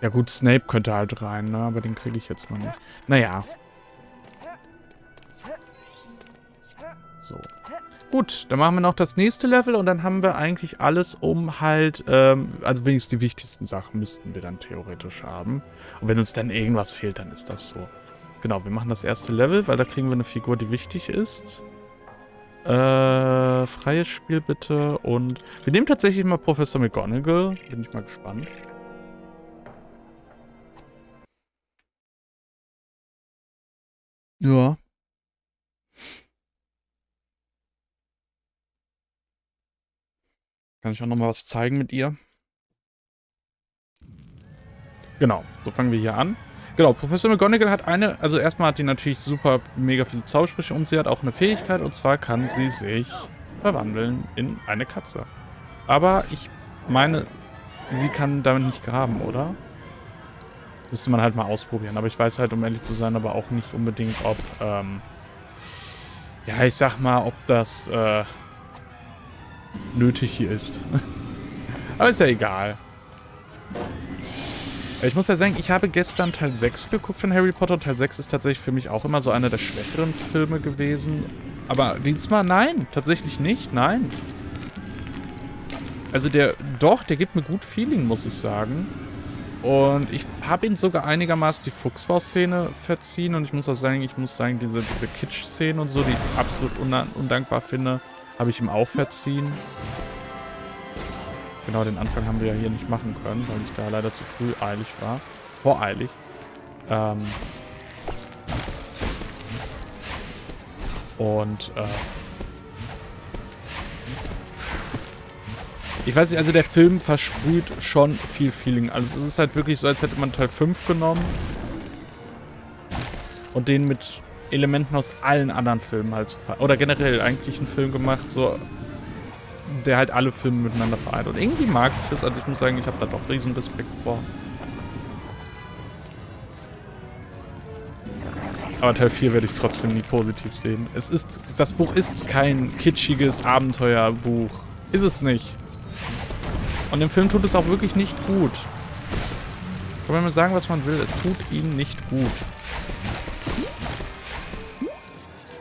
Ja gut, Snape könnte halt rein, ne? Aber den kriege ich jetzt noch nicht. Naja. So. Gut, dann machen wir noch das nächste Level und dann haben wir eigentlich alles, um halt, ähm, also wenigstens die wichtigsten Sachen müssten wir dann theoretisch haben. Und wenn uns dann irgendwas fehlt, dann ist das so. Genau, wir machen das erste Level, weil da kriegen wir eine Figur, die wichtig ist. Äh, freies Spiel bitte. Und wir nehmen tatsächlich mal Professor McGonagall. Bin ich mal gespannt. Ja. Kann ich auch nochmal was zeigen mit ihr? Genau, so fangen wir hier an. Genau, Professor McGonagall hat eine, also erstmal hat die natürlich super mega viele Zaubersprüche und sie hat auch eine Fähigkeit und zwar kann sie sich verwandeln in eine Katze. Aber ich meine, sie kann damit nicht graben, oder? Müsste man halt mal ausprobieren. Aber ich weiß halt, um ehrlich zu sein, aber auch nicht unbedingt, ob, ähm, ja, ich sag mal, ob das, äh, nötig hier ist. aber ist ja egal. Ich muss ja sagen, ich habe gestern Teil 6 geguckt von Harry Potter. Teil 6 ist tatsächlich für mich auch immer so einer der schwächeren Filme gewesen. Aber diesmal nein, tatsächlich nicht, nein. Also der, doch, der gibt mir gut Feeling, muss ich sagen. Und ich habe ihn sogar einigermaßen die Fuchsbau-Szene verziehen. Und ich muss auch sagen, ich muss sagen, diese, diese Kitsch-Szene und so, die ich absolut undankbar finde, habe ich ihm auch verziehen. Genau, den Anfang haben wir ja hier nicht machen können, weil ich da leider zu früh eilig war. Voreilig. Ähm und, äh Ich weiß nicht, also der Film versprüht schon viel Feeling. Also es ist halt wirklich so, als hätte man Teil 5 genommen und den mit Elementen aus allen anderen Filmen halt oder generell eigentlich einen Film gemacht, so der halt alle Filme miteinander vereint. Und irgendwie mag ich das. Also ich muss sagen, ich habe da doch riesen Respekt vor. Aber Teil 4 werde ich trotzdem nie positiv sehen. Es ist, das Buch ist kein kitschiges Abenteuerbuch. Ist es nicht. Und im Film tut es auch wirklich nicht gut. Kann man sagen, was man will. Es tut ihm nicht gut.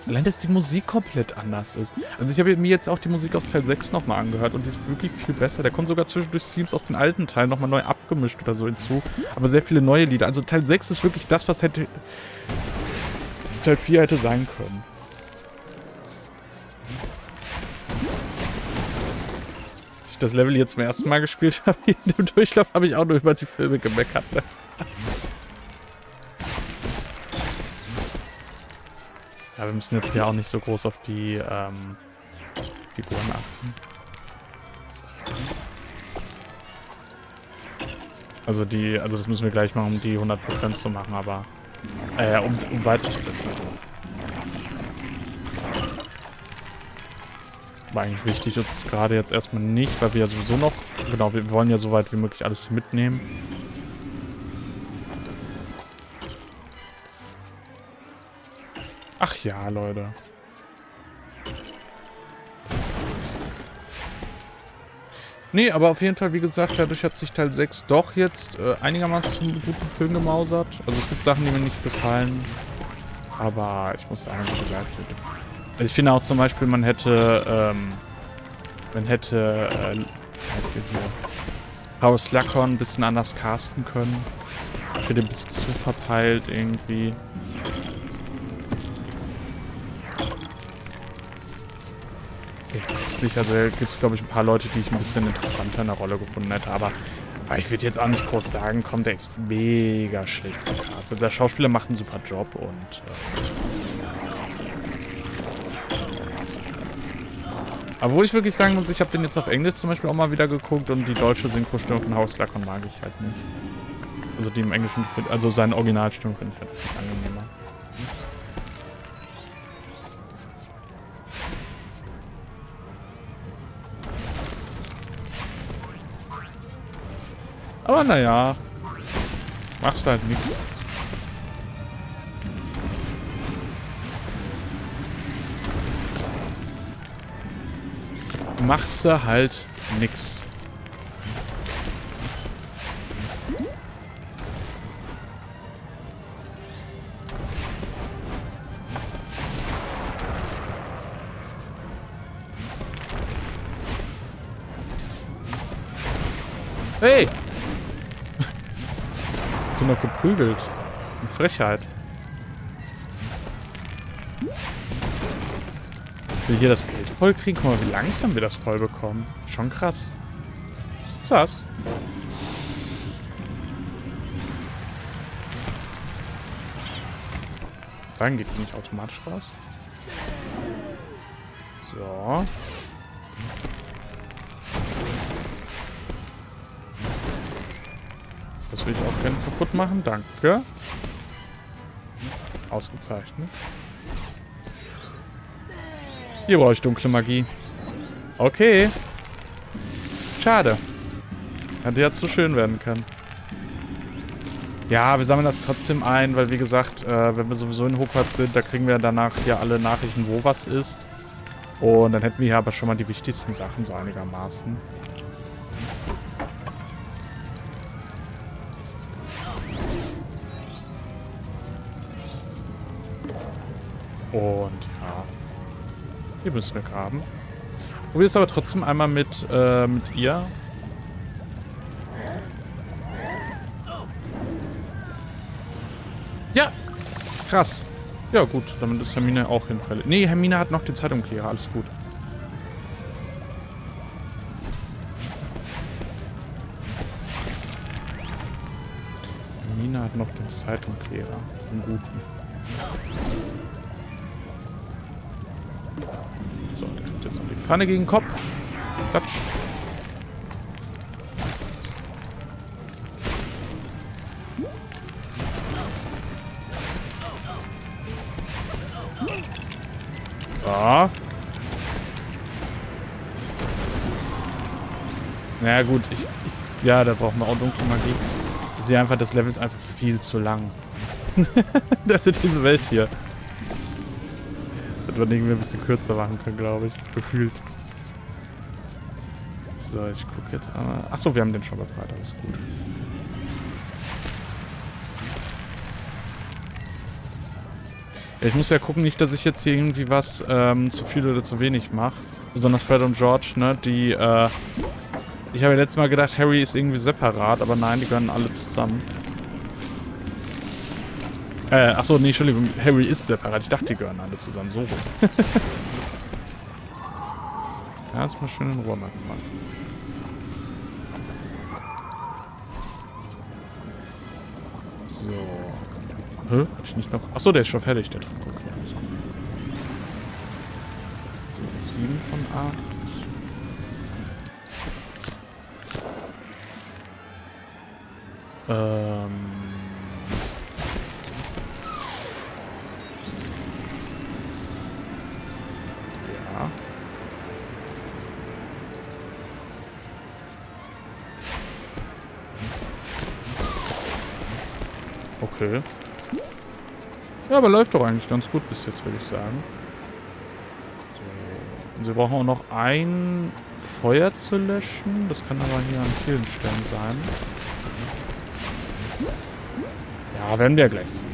Allein, dass die Musik komplett anders ist. Also ich habe mir jetzt auch die Musik aus Teil 6 nochmal angehört und die ist wirklich viel besser. Der kommt sogar zwischendurch Themes aus den alten Teilen nochmal neu abgemischt oder so hinzu. Aber sehr viele neue Lieder. Also Teil 6 ist wirklich das, was hätte Teil 4 hätte sein können. Ich das Level jetzt zum ersten Mal gespielt habe, in dem Durchlauf habe ich auch nur über die Filme gemeckert. Ne? Ja, wir müssen jetzt hier auch nicht so groß auf die ähm, Figuren achten. Also die, also das müssen wir gleich machen, um die 100% zu machen, aber äh, um, um weiter zu War eigentlich wichtig ist es gerade jetzt erstmal nicht, weil wir ja sowieso noch, genau, wir wollen ja so weit wie möglich alles mitnehmen. Ach ja, Leute. Nee, aber auf jeden Fall, wie gesagt, dadurch hat sich Teil 6 doch jetzt äh, einigermaßen zum guten Film gemausert. Also es gibt Sachen, die mir nicht gefallen. Aber ich muss sagen, wie gesagt, also ich finde auch zum Beispiel, man hätte, ähm, man hätte, äh, heißt der hier, House Lacon ein bisschen anders casten können. Ich finde ein bisschen zu verpeilt irgendwie. nicht. Also gibt es, glaube ich, ein paar Leute, die ich ein bisschen interessanter in der Rolle gefunden hätte. Aber, aber ich würde jetzt auch nicht groß sagen, kommt der ist mega schlecht gecastet. Der Schauspieler macht einen super Job und... Äh, obwohl ich wirklich sagen muss, ich habe den jetzt auf Englisch zum Beispiel auch mal wieder geguckt und die deutsche Synchrostimme von Haus Lackon mag ich halt nicht. Also die im Englischen, also seine Originalstimme finde ich halt angenehmer. Aber naja. Machst halt nichts. machst du halt nix. Hey! Ich noch geprügelt. Frechheit. Will hier das Geld voll kriegen. Guck mal, wie langsam wir das voll bekommen. Schon krass. Was das? Sagen geht die nicht automatisch raus. So. Das will ich auch gerne kaputt machen. Danke. Ausgezeichnet. Hier brauche ich dunkle Magie. Okay. Schade. Hätte ja zu schön werden können. Ja, wir sammeln das trotzdem ein, weil wie gesagt, äh, wenn wir sowieso in Hogwarts sind, da kriegen wir danach hier alle Nachrichten, wo was ist. Und dann hätten wir hier aber schon mal die wichtigsten Sachen so einigermaßen. Und hier müssen wir graben. Probier es aber trotzdem einmal mit, äh, mit ihr. Ja, krass. Ja gut, damit ist Hermine auch hinfällig. Nee, Hermine hat noch den Zeitumkehrer, alles gut. Hermine hat noch den Zeitumkehrer, den guten. So, der kriegt jetzt noch die Pfanne gegen den Kopf. Klatsch. So. Na gut, ich, ich, ja, da brauchen wir auch dunkle Magie. Ich sehe einfach, das Level ist einfach viel zu lang. das ist diese Welt hier. Das wird irgendwie ein bisschen kürzer machen können, glaube ich. Gefühlt. So, ich gucke jetzt einmal. Achso, wir haben den schon befreit, alles gut. Ich muss ja gucken, nicht, dass ich jetzt hier irgendwie was ähm, zu viel oder zu wenig mache. Besonders Fred und George, ne? Die, äh... Ich habe ja letztes Mal gedacht, Harry ist irgendwie separat, aber nein, die gehören alle zusammen. Äh, achso, nee, Entschuldigung, Harry ist separat. Ich dachte, die gehören alle zusammen. So rum. ja, ist schön in Ruhe mal gemacht. So. Hä? Hatte ich nicht noch... Achso, der ist schon fertig, der Trank. Okay, alles gut. So, 7 von 8. Ähm... Okay. Ja, aber läuft doch eigentlich ganz gut bis jetzt, würde ich sagen. So. Und sie brauchen auch noch ein Feuer zu löschen. Das kann aber hier an vielen Stellen sein. Ja, werden wir gleich sehen.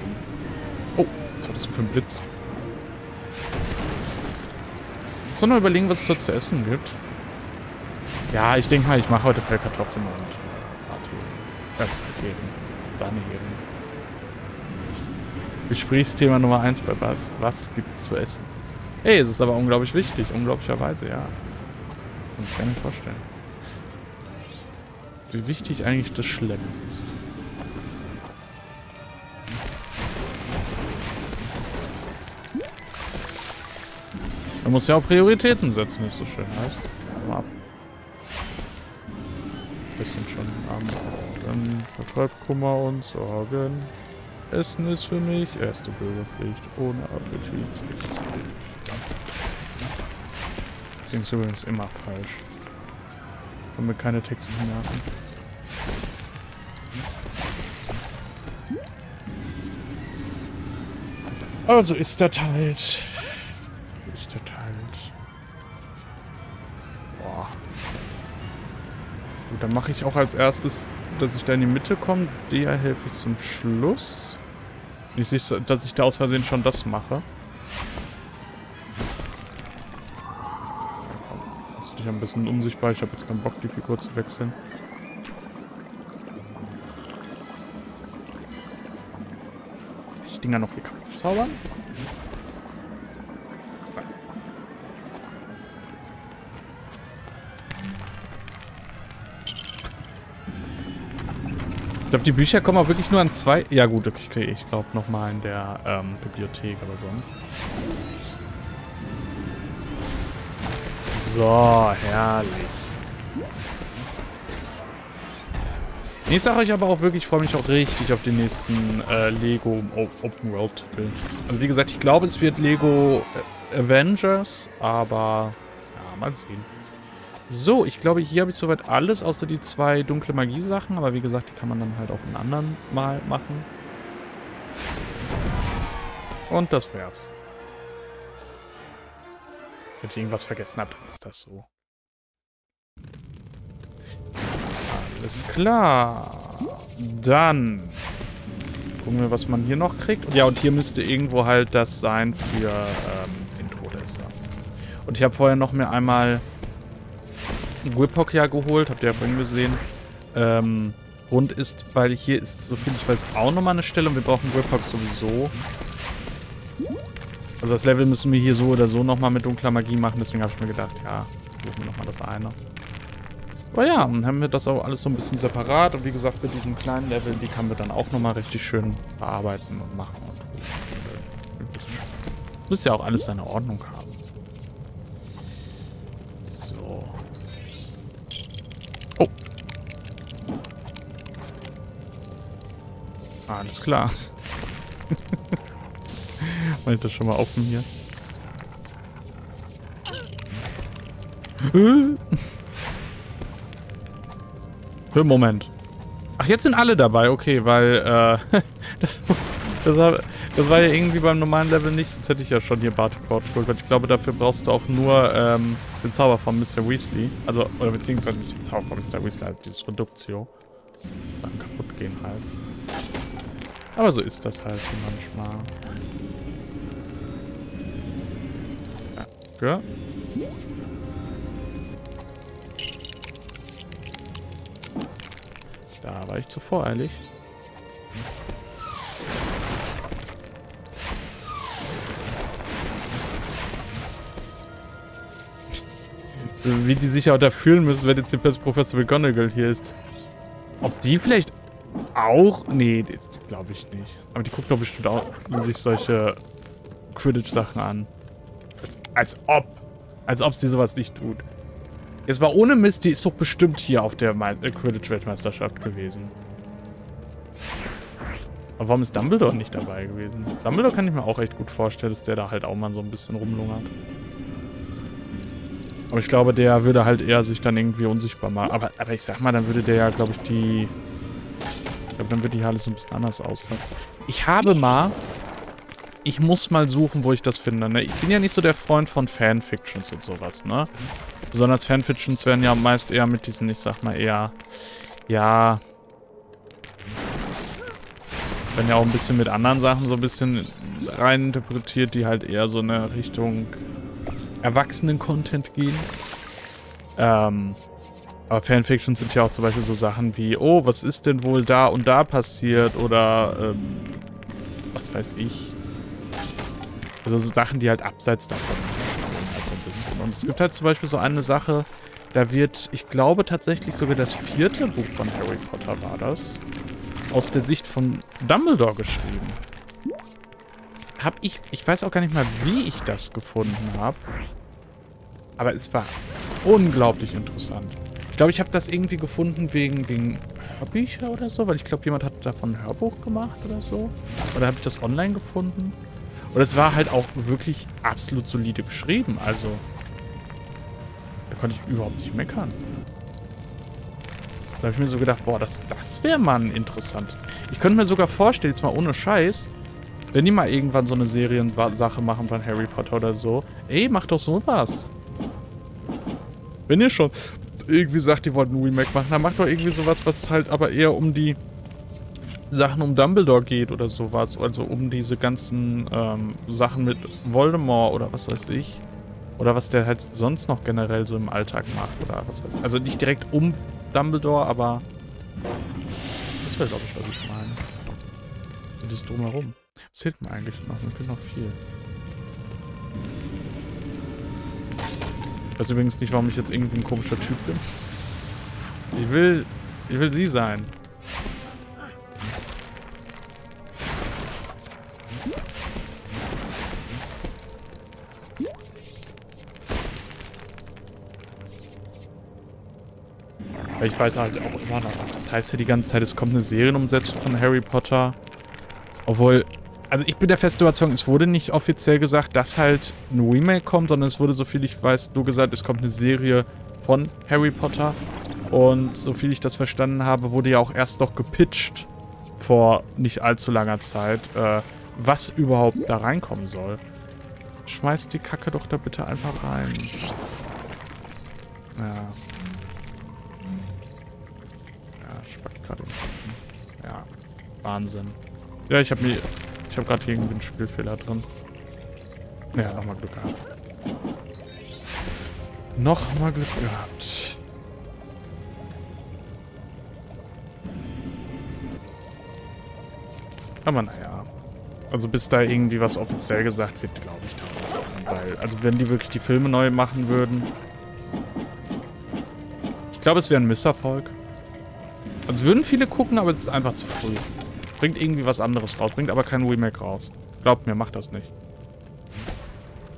Oh, was war das für ein Blitz? Sollen wir überlegen, was es dort zu essen gibt? Ja, ich denke mal, ich mache heute Pellkartoffeln und Brathähnen. Äh, Brathähnen. Sahnehähnen. Gesprächsthema Nummer 1 bei Bass. Was gibt's zu essen? Hey, es ist aber unglaublich wichtig. Unglaublicherweise, ja. Kann sich gar nicht vorstellen. Wie wichtig eigentlich das Schleppen ist. Man muss ja auch Prioritäten setzen, wie es so schön heißt. Mal ab. Bisschen schon am Morgen. Vertreibt Kummer und Sorgen. Essen ist für mich erste Bürgerpflicht. Ohne Appetit ist Singst übrigens immer falsch. Können wir keine Texte merken. Also ist das halt. Ist das halt. Boah. Gut, dann mache ich auch als erstes, dass ich da in die Mitte komme. Der helfe ich zum Schluss. Ich sehe, dass ich da aus Versehen schon das mache. Ist dich ein bisschen unsichtbar. Ich habe jetzt keinen Bock, die Figur zu wechseln. Kann ich Dinger noch hier kaputt zaubern? Ich glaube, die Bücher kommen auch wirklich nur an zwei... Ja gut, ich ich glaube nochmal in der ähm, Bibliothek, aber sonst... So, herrlich. Ich sage euch aber auch wirklich, ich freue mich auch richtig auf den nächsten äh, Lego Open World Titel. Also wie gesagt, ich glaube, es wird Lego äh, Avengers, aber ja, mal sehen. So, ich glaube, hier habe ich soweit alles, außer die zwei dunkle Magie-Sachen. Aber wie gesagt, die kann man dann halt auch ein anderen Mal machen. Und das wär's. Wenn ich irgendwas vergessen habe, dann ist das so. Alles klar. Dann gucken wir, was man hier noch kriegt. Ja, und hier müsste irgendwo halt das sein für ähm, den Todesser. Und ich habe vorher noch mir einmal Whiphock ja geholt. Habt ihr ja vorhin gesehen. Ähm, rund ist, weil hier ist, so viel ich weiß, auch nochmal eine Stelle. Und wir brauchen Whiphock sowieso. Also das Level müssen wir hier so oder so nochmal mit dunkler Magie machen. Deswegen habe ich mir gedacht, ja, suchen wir nochmal das eine. Aber ja, dann haben wir das auch alles so ein bisschen separat. Und wie gesagt, mit diesen kleinen Leveln, die können wir dann auch nochmal richtig schön bearbeiten und machen. Und das muss ja auch alles seine Ordnung haben. Alles klar. Mach ich das schon mal offen hier. Moment. Ach, jetzt sind alle dabei. Okay, weil, äh, das, das, war, das war ja irgendwie beim normalen Level nicht. Sonst hätte ich ja schon hier Barty geholt. Weil ich glaube, dafür brauchst du auch nur, ähm, den Zauber von Mr. Weasley. Also, oder beziehungsweise nicht den Zauber von Mr. Weasley, also dieses Reduktio. Sachen kaputt gehen halt. Aber so ist das halt manchmal. Ja. Da war ich zu voreilig. Wie die sich auch da fühlen müssen, wenn jetzt die Professor McGonagall hier ist. Ob die vielleicht auch? Nee, glaube ich nicht. Aber die guckt doch bestimmt auch sich solche Quidditch-Sachen an. Als, als ob. Als ob sie sowas nicht tut. Jetzt mal ohne Mist, die ist doch bestimmt hier auf der äh, Quidditch-Weltmeisterschaft gewesen. Aber warum ist Dumbledore nicht dabei gewesen? Dumbledore kann ich mir auch echt gut vorstellen, dass der da halt auch mal so ein bisschen rumlungert. Aber ich glaube, der würde halt eher sich dann irgendwie unsichtbar machen. Aber, aber ich sag mal, dann würde der ja, glaube ich, die... Glaube, dann würde die alles so ein bisschen anders auslaufen. Ich habe mal ich muss mal suchen, wo ich das finde. Ne? Ich bin ja nicht so der Freund von Fanfictions und sowas, ne? Besonders Fanfictions werden ja meist eher mit diesen, ich sag mal eher, ja, werden ja auch ein bisschen mit anderen Sachen so ein bisschen reininterpretiert, die halt eher so eine Richtung Erwachsenen-Content gehen. Ähm, aber Fanfictions sind ja auch zum Beispiel so Sachen wie, oh, was ist denn wohl da und da passiert oder, ähm, was weiß ich. Also so Sachen, die halt abseits davon halt so ein bisschen. Und es gibt halt zum Beispiel so eine Sache, da wird, ich glaube tatsächlich sogar das vierte Buch von Harry Potter war das, aus der Sicht von Dumbledore geschrieben. Hab ich, ich weiß auch gar nicht mal, wie ich das gefunden habe. Aber es war unglaublich interessant. Ich glaube, ich habe das irgendwie gefunden wegen, wegen Hörbücher oder so, weil ich glaube, jemand hat davon ein Hörbuch gemacht oder so. Oder habe ich das online gefunden? Und es war halt auch wirklich absolut solide geschrieben. Also, da konnte ich überhaupt nicht meckern. Da habe ich mir so gedacht, boah, das, das wäre mal ein interessantes. Ich könnte mir sogar vorstellen, jetzt mal ohne Scheiß, wenn die mal irgendwann so eine Seriensache machen von Harry Potter oder so, ey, mach doch sowas. Wenn ihr schon irgendwie sagt, ihr wollt ein Remake machen, dann macht doch irgendwie sowas, was halt aber eher um die Sachen um Dumbledore geht oder sowas. Also um diese ganzen ähm, Sachen mit Voldemort oder was weiß ich. Oder was der halt sonst noch generell so im Alltag macht oder was weiß ich. Also nicht direkt um Dumbledore, aber das wäre, glaube ich, was ich meine. Und das drumherum. Was fehlt mir eigentlich noch? Mir fehlt noch viel. Ich weiß übrigens nicht, warum ich jetzt irgendwie ein komischer Typ bin. Ich will... Ich will sie sein. ich weiß halt auch immer noch, das heißt ja die ganze Zeit, es kommt eine Serienumsetzung von Harry Potter. Obwohl, also ich bin der festen Überzeugung, es wurde nicht offiziell gesagt, dass halt ein Remake kommt, sondern es wurde, soviel ich weiß, nur gesagt, es kommt eine Serie von Harry Potter. Und soviel ich das verstanden habe, wurde ja auch erst noch gepitcht vor nicht allzu langer Zeit, äh, was überhaupt da reinkommen soll. Schmeißt die Kacke doch da bitte einfach rein. Ja. gerade Ja, Wahnsinn. Ja, ich habe mir... Ich habe gerade irgendwie einen Spielfehler drin. Ja, nochmal Glück gehabt. Nochmal Glück gehabt. Aber naja. Also bis da irgendwie was offiziell gesagt wird, glaube ich Weil, also wenn die wirklich die Filme neu machen würden... Ich glaube, es wäre ein Misserfolg. Also würden viele gucken, aber es ist einfach zu früh. Bringt irgendwie was anderes raus. Bringt aber kein Remake raus. Glaubt mir, macht das nicht.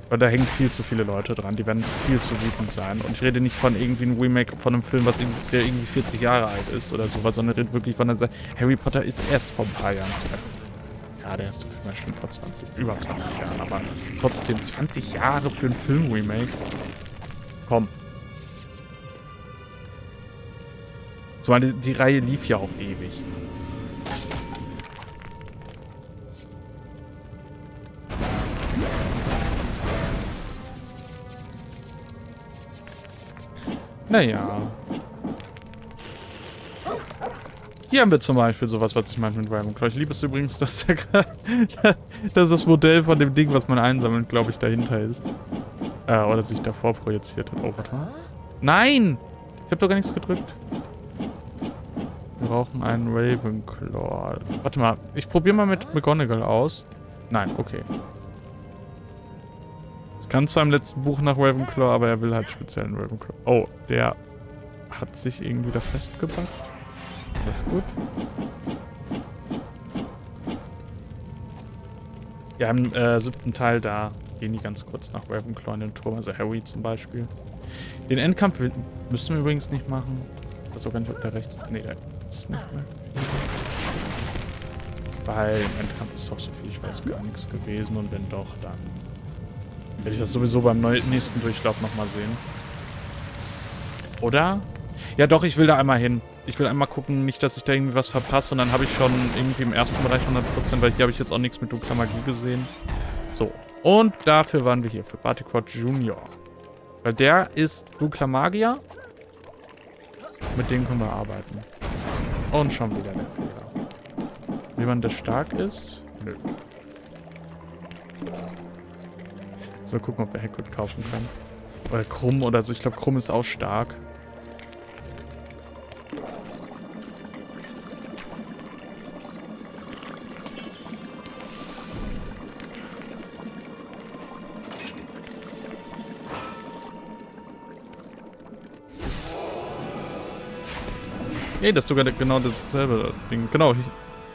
Weil da hängen viel zu viele Leute dran. Die werden viel zu wütend sein. Und ich rede nicht von irgendwie einem Remake von einem Film, was der irgendwie 40 Jahre alt ist oder sowas, sondern rede wirklich von der Seite. Harry Potter ist erst vor ein paar Jahren zu Ende. Ja, der erste Film war schon vor 20, über 20 Jahren, aber trotzdem 20 Jahre für ein Film-Remake. Komm, Zumal die, die Reihe lief ja auch ewig. Naja. Hier haben wir zum Beispiel sowas, was ich meinte mit Ravenclaw. Ich liebe es übrigens, dass, der, dass das Modell von dem Ding, was man einsammelt, glaube ich, dahinter ist. Äh, oder sich davor projiziert hat. Oh, warte mal. Nein! Ich habe doch gar nichts gedrückt. Wir brauchen einen Ravenclaw. Warte mal, ich probiere mal mit McGonagall aus. Nein, okay. Zwar im letzten Buch nach Ravenclaw, aber er will halt speziell einen Ravenclaw. Oh, der hat sich irgendwie da festgebracht. Das ist gut. Ja, im äh, siebten Teil, da gehen die ganz kurz nach Ravenclaw in den Turm, also Harry zum Beispiel. Den Endkampf müssen wir übrigens nicht machen. Weiß auch gar nicht, ob der rechts... Nee, der ist nicht mehr. Weil im Endkampf ist doch so viel, ich weiß, gar nichts gewesen. Und wenn doch, dann werde ich das sowieso beim nächsten Durchlauf nochmal sehen. Oder? Ja doch, ich will da einmal hin. Ich will einmal gucken, nicht, dass ich da irgendwie was verpasse. Und dann habe ich schon irgendwie im ersten Bereich 100%, weil hier habe ich jetzt auch nichts mit dunkler Magie gesehen. So. Und dafür waren wir hier, für Bartyquad Junior. Weil der ist dunkler Magier. Mit dem können wir arbeiten. Und schon wieder der Fehler. Jemand, der stark ist? Nö. So, gucken, ob wir Hagrid kaufen können. Oder Krumm oder so. Ich glaube, Krumm ist auch stark. Nee, das ist sogar genau dasselbe Ding. Genau,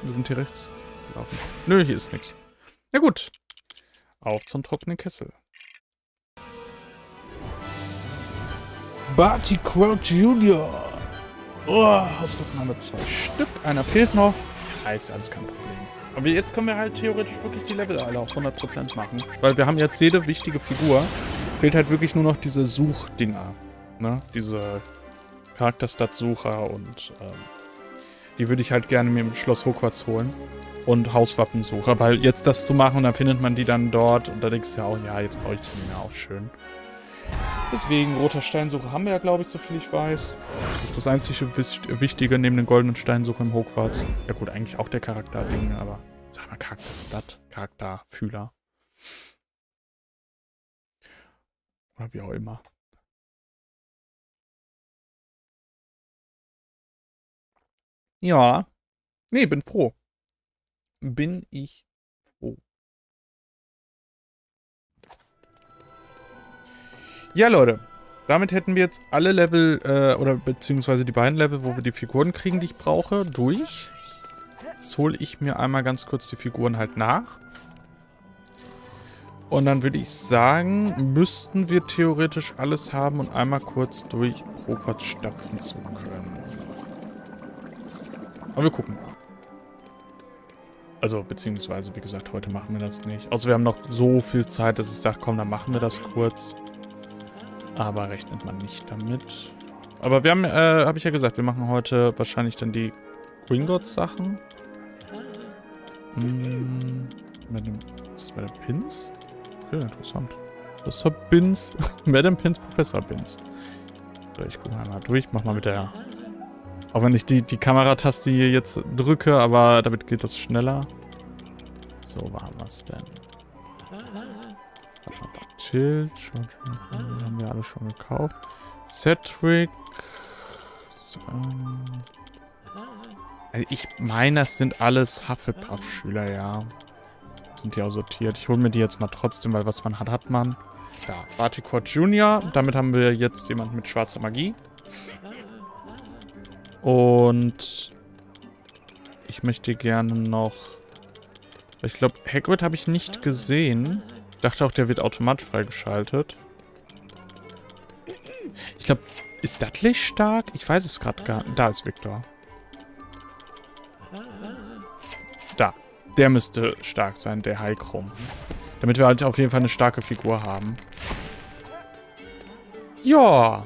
wir sind hier rechts gelaufen. Nö, hier ist nichts. Ja gut. Auf zum tropfenden Kessel. Barty Crouch Junior. Oh, mal zwei Stück. Einer fehlt noch. Ist alles kein Problem. Aber jetzt können wir halt theoretisch wirklich die Level alle auf 100% machen. Weil wir haben jetzt jede wichtige Figur. Fehlt halt wirklich nur noch diese Suchdinger. Ne? Diese Charakterstatsucher und ähm, die würde ich halt gerne mir im Schloss Hogwarts holen. Und Hauswappensucher, weil jetzt das zu machen und dann findet man die dann dort und da denkst du ja auch, ja, jetzt brauche ich die mir auch schön. Deswegen, roter Steinsucher haben wir ja, glaube ich, so viel ich weiß. Das ist das einzige Wichtige neben den goldenen Steinsucher im Hogwarts. Ja gut, eigentlich auch der Charakterding, aber sag mal Charakterstat, Charakterfühler. Oder wie auch immer. Ja. Nee, bin froh. Bin ich Ja, Leute. Damit hätten wir jetzt alle Level, äh, oder beziehungsweise die beiden Level, wo wir die Figuren kriegen, die ich brauche, durch. Jetzt hole ich mir einmal ganz kurz die Figuren halt nach. Und dann würde ich sagen, müssten wir theoretisch alles haben, um einmal kurz durch Hogwarts stapfen zu können. Aber wir gucken mal. Also, beziehungsweise, wie gesagt, heute machen wir das nicht. Außer wir haben noch so viel Zeit, dass ich sage, komm, dann machen wir das kurz. Aber rechnet man nicht damit. Aber wir haben, äh, habe ich ja gesagt, wir machen heute wahrscheinlich dann die Gringotts-Sachen. Hm, ist das bei den Pins? Okay, interessant. Professor Bins. Madame Pins, Professor Bins. So, ich gucke mal durch. Mach mal mit der... Auch wenn ich die, die Kamerataste hier jetzt drücke, aber damit geht das schneller. So, wo haben wir es denn? Tilt, schon, haben wir alle schon gekauft. Cedric. Ähm, also ich meine, das sind alles Hufflepuff-Schüler, ja. Sind die auch sortiert. Ich hole mir die jetzt mal trotzdem, weil was man hat, hat man. Ja, Barticord Junior. Damit haben wir jetzt jemanden mit schwarzer Magie. Und ich möchte gerne noch... Ich glaube, Hagrid habe ich nicht gesehen. Ich dachte auch, der wird automatisch freigeschaltet. Ich glaube, ist Dudley stark? Ich weiß es gerade gar nicht. Da ist Victor. Da. Der müsste stark sein, der Heikrum. Damit wir halt auf jeden Fall eine starke Figur haben. Ja.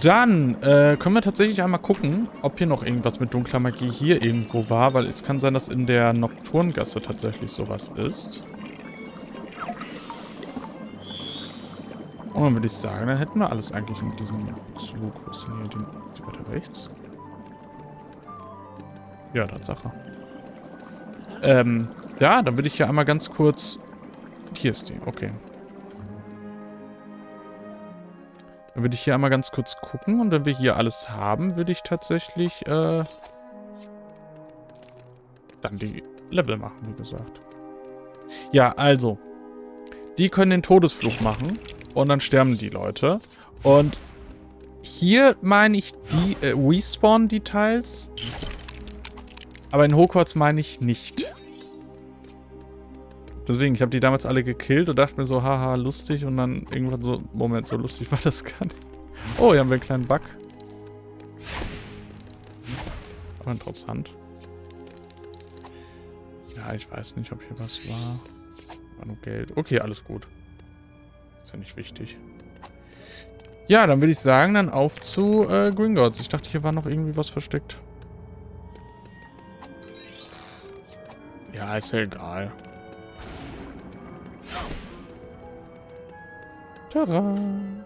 Dann äh, können wir tatsächlich einmal gucken, ob hier noch irgendwas mit dunkler Magie hier irgendwo war, weil es kann sein, dass in der Nocturngasse tatsächlich sowas ist. Und dann würde ich sagen, dann hätten wir alles eigentlich in diesem Zug. Wo ist denn hier die weiter rechts? Ja, Tatsache. Ähm, ja, dann würde ich hier einmal ganz kurz... Hier ist die, okay. Dann würde ich hier einmal ganz kurz gucken und wenn wir hier alles haben, würde ich tatsächlich äh, dann die Level machen, wie gesagt. Ja, also. Die können den Todesflug machen und dann sterben die Leute. Und hier meine ich die äh, Respawn-Details. Aber in Hogwarts meine ich nicht. Deswegen, ich habe die damals alle gekillt und dachte mir so, haha, lustig. Und dann irgendwann so, Moment, so lustig war das gar nicht. Oh, hier haben wir einen kleinen Bug. Aber interessant. Ja, ich weiß nicht, ob hier was war. War nur Geld. Okay, alles gut. Ist ja nicht wichtig. Ja, dann würde ich sagen, dann auf zu äh, Gringotts. Ich dachte, hier war noch irgendwie was versteckt. Ja, ist ja egal. Tada!